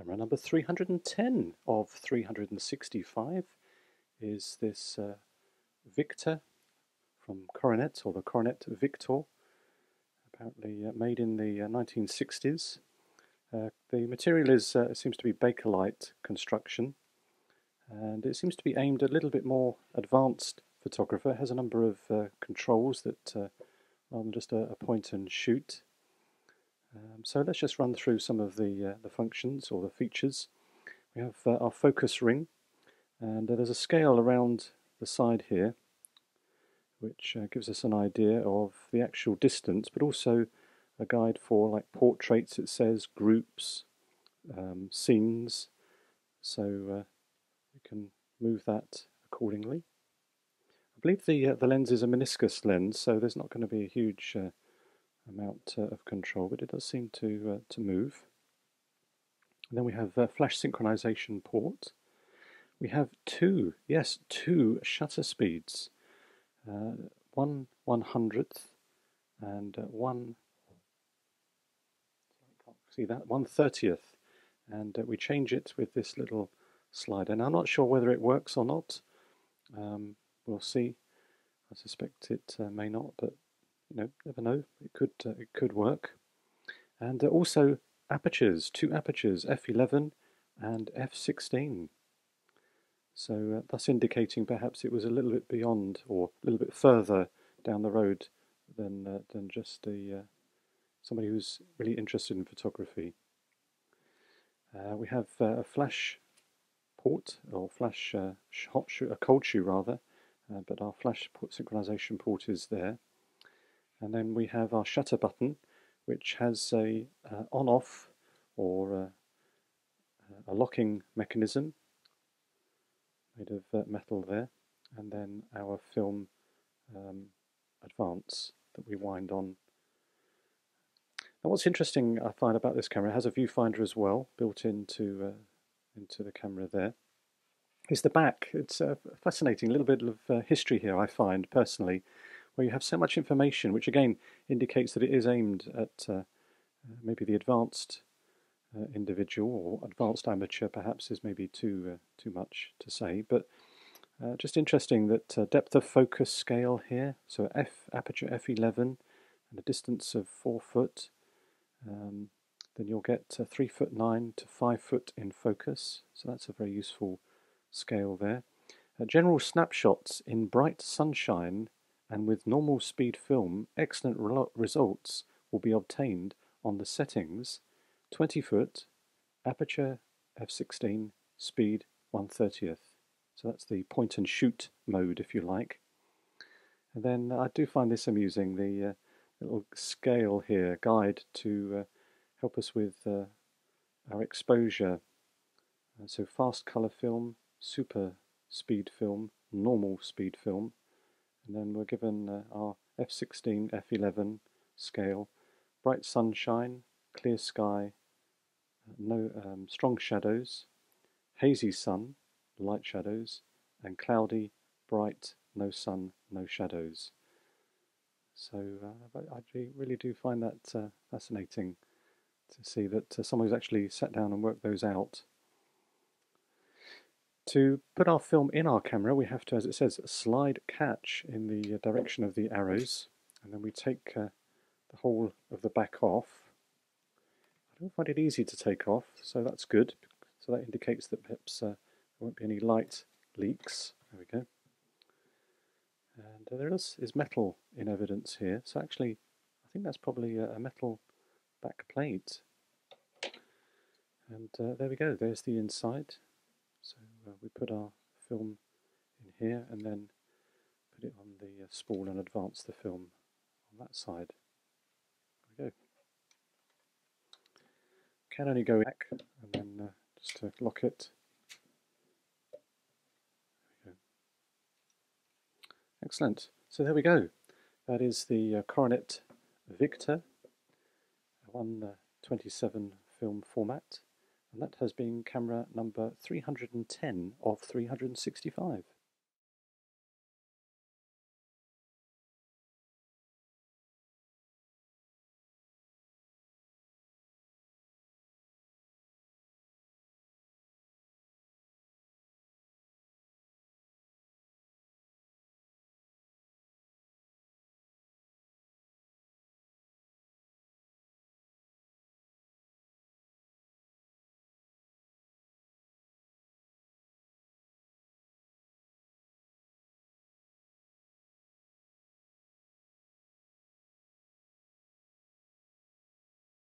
Camera number 310 of 365 is this uh, Victor from Coronet, or the Coronet Victor, apparently uh, made in the 1960s. Uh, uh, the material is uh, seems to be Bakelite construction, and it seems to be aimed at a little bit more advanced photographer. It has a number of controls that, rather than just a, a point and shoot, um, so let's just run through some of the, uh, the functions or the features. We have uh, our focus ring and uh, there's a scale around the side here which uh, gives us an idea of the actual distance but also a guide for like portraits it says, groups, um, scenes so uh, we can move that accordingly. I believe the, uh, the lens is a meniscus lens so there's not going to be a huge amount uh, of control, but it does seem to, uh, to move. And then we have a flash synchronization port. We have two, yes, two shutter speeds. Uh, one one hundredth and uh, one see that one thirtieth and uh, we change it with this little slider now I'm not sure whether it works or not um, we'll see I suspect it uh, may not but you know, never know. It could uh, it could work. And uh, also apertures, two apertures, f11 and f16. So uh, thus indicating perhaps it was a little bit beyond or a little bit further down the road than uh, than just a uh, somebody who's really interested in photography. Uh, we have a flash port or flash hot shoe, a cold shoe rather, but our flash port synchronization port is there and then we have our shutter button which has a uh, on-off or uh, a locking mechanism made of uh, metal there and then our film um, advance that we wind on. Now what's interesting I find about this camera, it has a viewfinder as well built into, uh, into the camera there, is the back. It's uh, fascinating, a little bit of uh, history here I find personally where you have so much information, which again indicates that it is aimed at uh, maybe the advanced uh, individual or advanced amateur. Perhaps is maybe too uh, too much to say, but uh, just interesting that uh, depth of focus scale here. So f aperture f11 and a distance of four foot. Um, then you'll get three foot nine to five foot in focus. So that's a very useful scale there. Uh, general snapshots in bright sunshine and with normal speed film, excellent re results will be obtained on the settings 20 foot, aperture f16, speed 1 30th. So that's the point and shoot mode if you like. And then I do find this amusing, the uh, little scale here, guide to uh, help us with uh, our exposure. So fast colour film, super speed film, normal speed film, and then we're given uh, our f16, f11 scale, bright sunshine, clear sky, no um, strong shadows, hazy sun, light shadows, and cloudy, bright, no sun, no shadows. So uh, I really do find that uh, fascinating to see that uh, someone who's actually sat down and worked those out to put our film in our camera, we have to, as it says, slide catch in the uh, direction of the arrows, and then we take uh, the whole of the back off. I don't find it easy to take off, so that's good. So that indicates that perhaps uh, there won't be any light leaks. There we go. And uh, there is, is metal in evidence here, so actually I think that's probably a, a metal back plate. And uh, there we go, there's the inside. So uh, we put our film in here and then put it on the uh, spool and advance the film on that side. There we go. Can only go back and then uh, just to lock it. There we go. Excellent. So there we go. That is the uh, Coronet Victor 127 film format and that has been camera number 310 of 365.